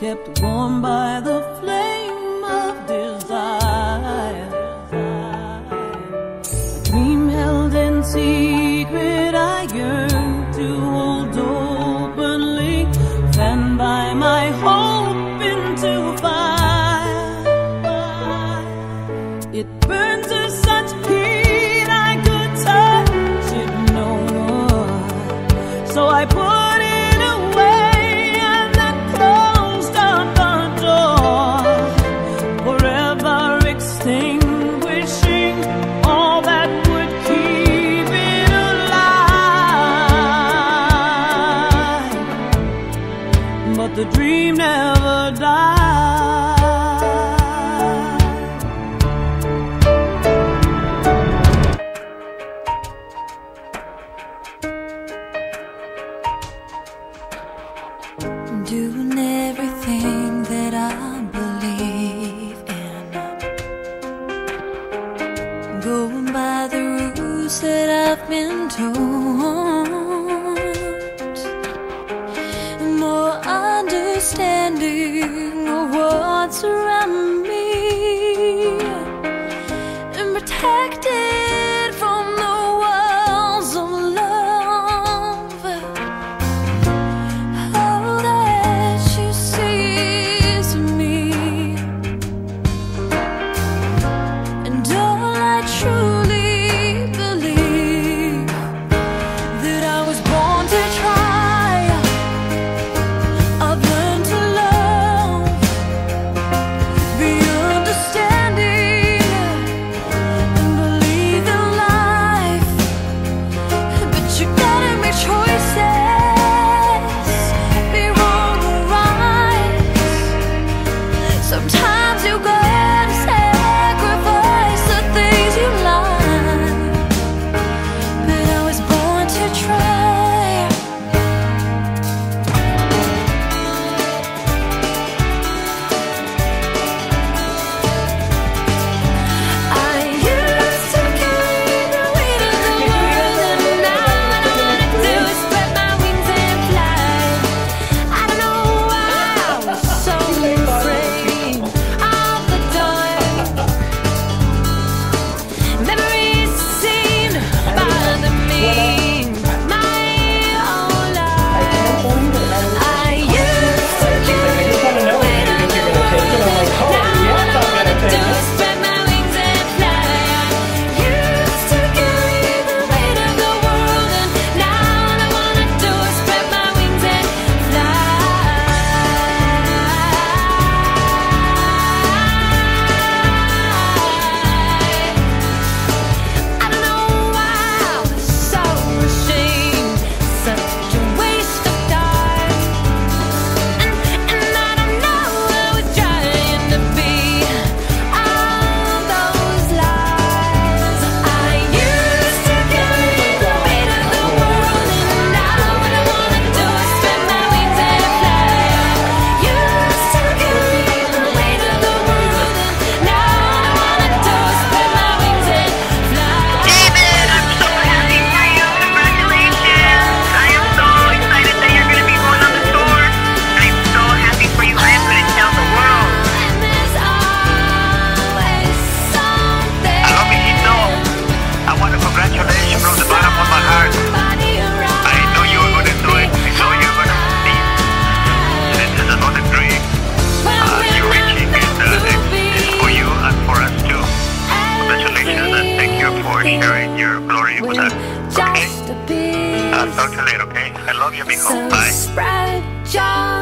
kept warm by the flame of desire. A dream held in secret, I yearned to hold openly, fanned by my hope into fire. It burns to such heat I could touch it no more. So I put it. doing everything that I believe in. Going by the rules that I've been told. More understanding of what's around me. And protecting. Talk to you later, okay? I love you, Bye.